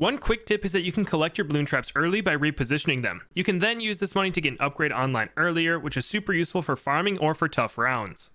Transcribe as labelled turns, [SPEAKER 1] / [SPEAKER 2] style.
[SPEAKER 1] One quick tip is that you can collect your bloon traps early by repositioning them. You can then use this money to get an upgrade online earlier, which is super useful for farming or for tough rounds.